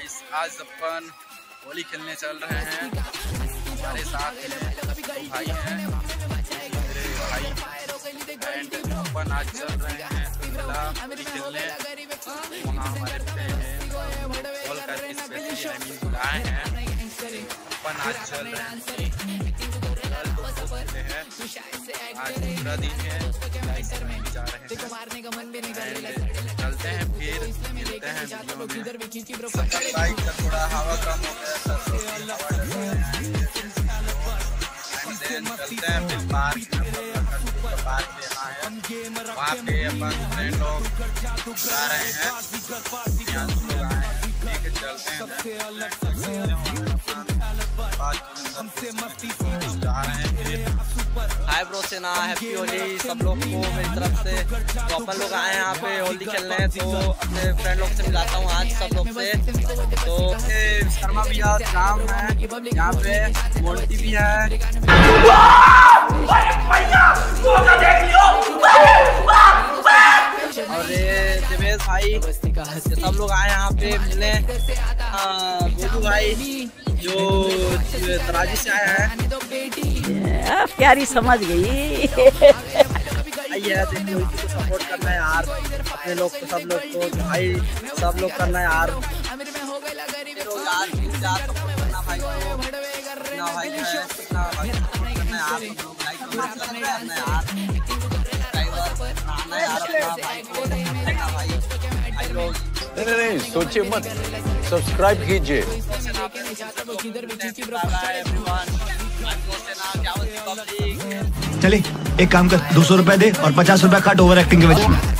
Guys आज अपन होली खेलने चल रहे हैं। हमारे साथ में भाई हैं। मेरे भाई एंड अपन आज चल रहे हैं होली खेलने। वहाँ हमारे कॉल करके स्पेशली बुलाए हैं। अपन आज चल रहे हैं। हैं। आज पूरा दिन है जा रहे हैं। चलते हैं फिर मिलते हैं बाइक का थोड़ा हवा कम हो गया तो है चलते हैं फिर पार्क पार्क पे यहाँ वहाँ पे अपन फ्रेंड लोग जा रहे हैं यहाँ से लोग आए हैं लेके चलते हैं जा रहे हैं फिर सेना हैप्पी होली सब लोग को मेरी तरफ़ से। तो अपन लोग आए हैं यहाँ पे होली खेलने तो अपने फ्रेंड लोग से मिलाता हूँ आज सब लोग से। तो शर्मा भैया शाम है यहाँ पे मोल्टी भी है। सब लोग आए यहाँ पे मिलने। हाँ, गोलू भाई जो तराजी से आया है। प्यारी समझ गई। सपोर्ट करना है यार अपने लोग को सब लोग को भाई सब लोग करना है यार। फिर वो यार। प्लीज़ यार। सपोर्ट करना एक काम कर, दो सौ रुपए दे और पचास रुपया काट ओवर एक्टिंग के लाइक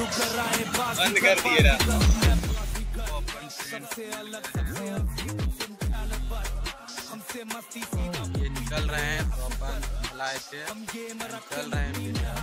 बंद कर दिए रा ये निकल रहे हैं तो अपन बुलाए थे। निकल रहे हैं।